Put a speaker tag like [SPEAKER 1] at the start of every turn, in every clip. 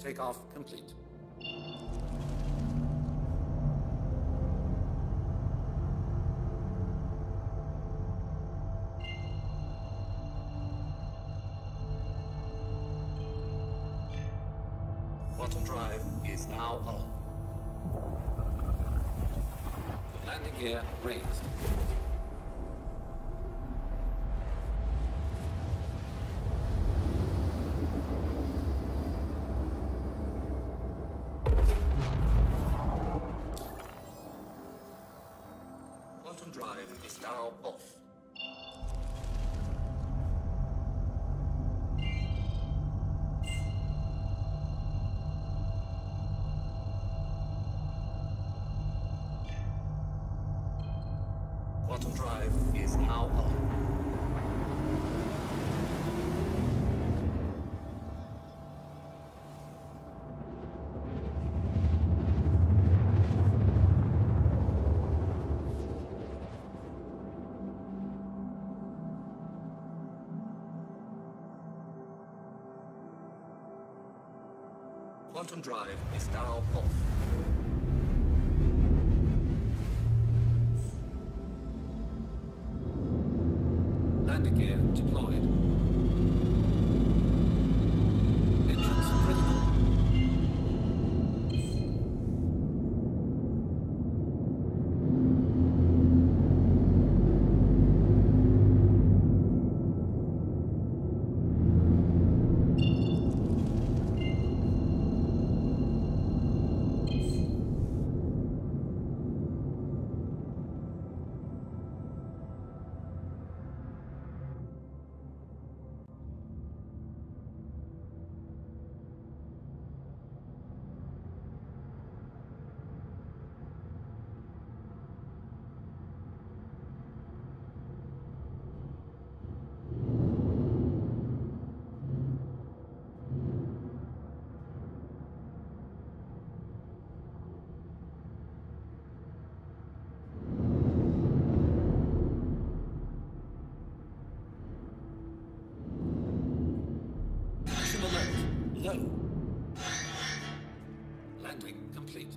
[SPEAKER 1] Takeoff complete. Quantum drive is now on. Landing gear raised. Now off. Quantum drive is now on. Quantum drive is now off. Landing gear deployed. Low. Landing complete.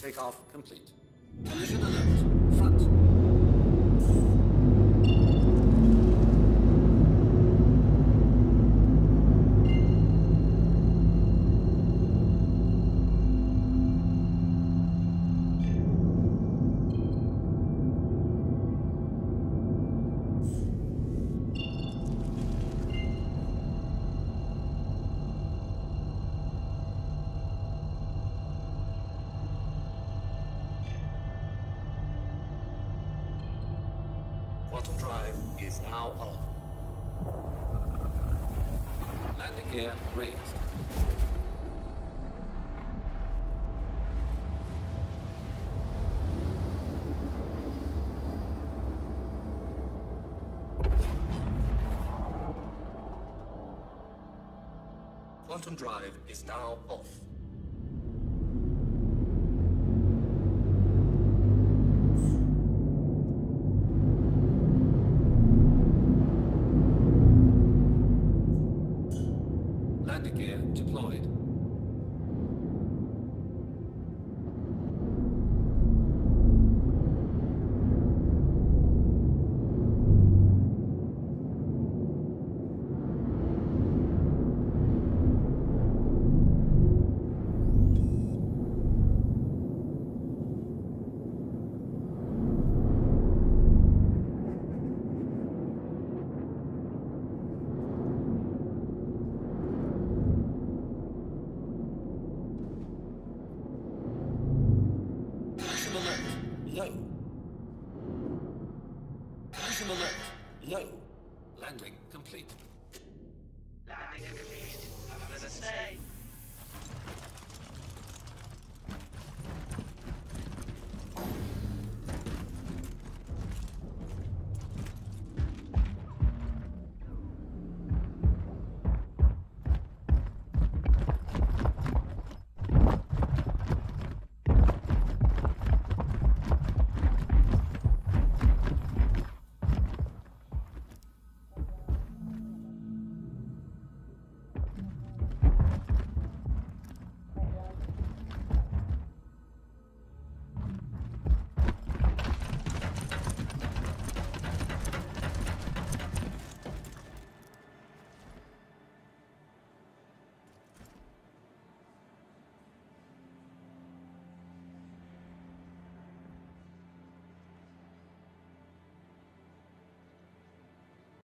[SPEAKER 1] Takeoff complete.
[SPEAKER 2] Now off.
[SPEAKER 1] Landing gear raised.
[SPEAKER 2] Quantum drive is now off.
[SPEAKER 1] Deployed. Collision alert. Low. Collision alert. Low. Landing complete.
[SPEAKER 3] Landing complete. Have a pleasant stay.